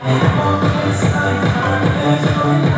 I'm a Thank you.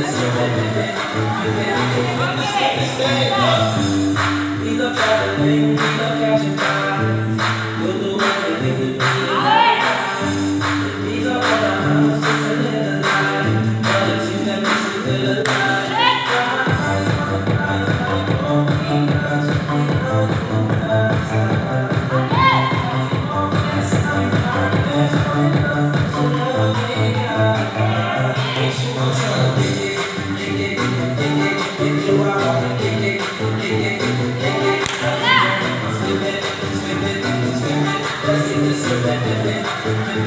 Look at the thing, look at your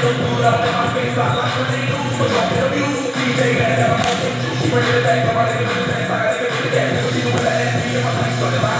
no food up in my face, I like what they do, so I feel you, DJ, that's how I know. She bring it back, I'm running in the dance, I gotta get to the dance, she moving that ass, my face, so if I